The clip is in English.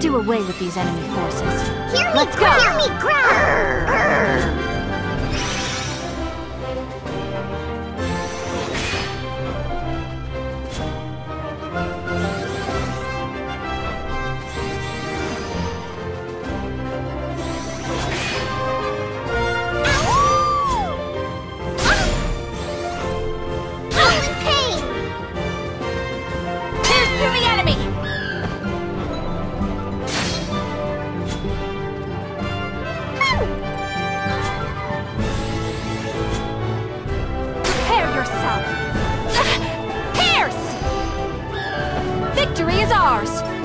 do away with these enemy forces. Hear me Let's go! Hear me growl! Victory is ours!